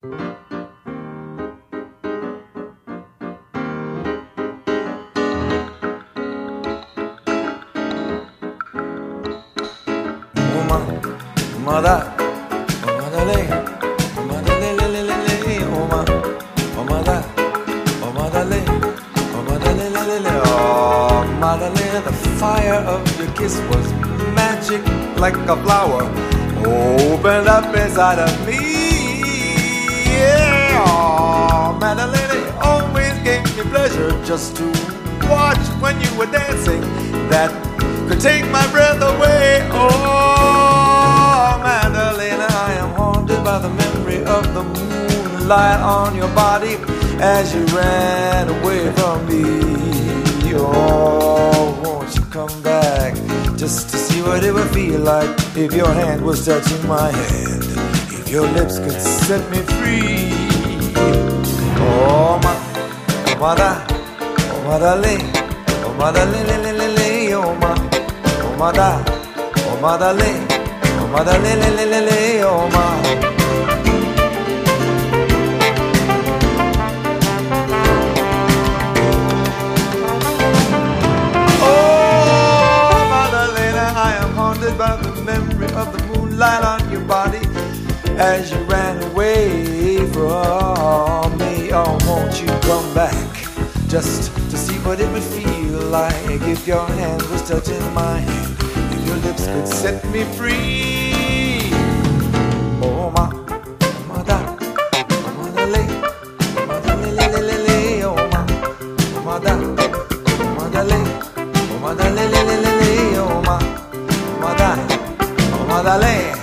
Uma, mada, madale, madalelelelele, uma, mada, madale, madalelelele, oh, madale, the fire of your kiss was magic like a flower. Opened up inside of me. Just to watch when you were dancing. That could take my breath away. Oh, Madalena, I am haunted by the memory of the moonlight on your body as you ran away from me. Oh, won't you come back just to see what it would feel like if your hand was touching my hand, if your lips could set me free. Oh, my, oh, madale, oh, madale, le, le, le, le, oh, ma, oh, mada, oh, madale, oh, madale, le, le, le, le, oh, ma. Oh, haunted by the memory of the moonlight on your body as you ran away from me. Oh, won't you come back just what it would feel like if your hand was touching my hand, if your lips could set me free? Oh, oh, ma, da, ma, da, le, ma, da, le, le, le, le, le, oh, oh, ma, da, ma, da, le. Oh madale le le le le oh ma oh madale oh madale oh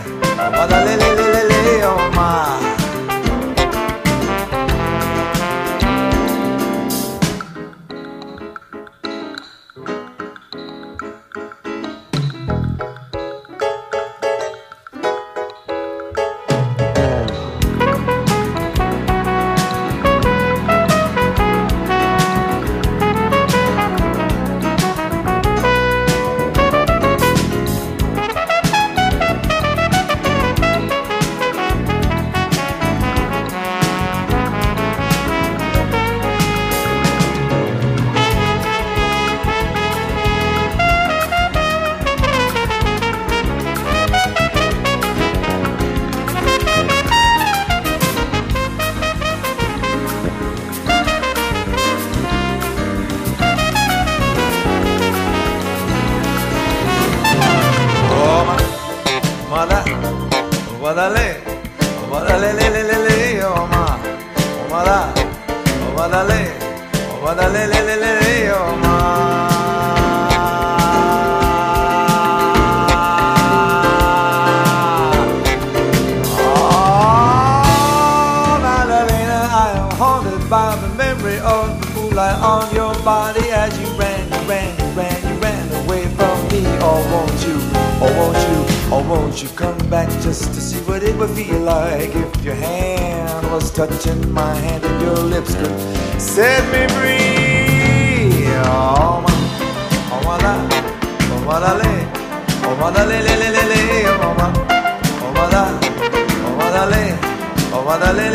le le le le oh ma Oh, Madalena, I am haunted by the memory of the moonlight on your won't you come back just to see what it would feel like if your hand was touching my hand and your lips could set me free? Oh, ma, oh, ma, da, oh, ma, da, le, oh, ma, da, le, le, le, le, le, oh, ma, oh, ma, da, oh, ma, da, le, oh, ma, da, le,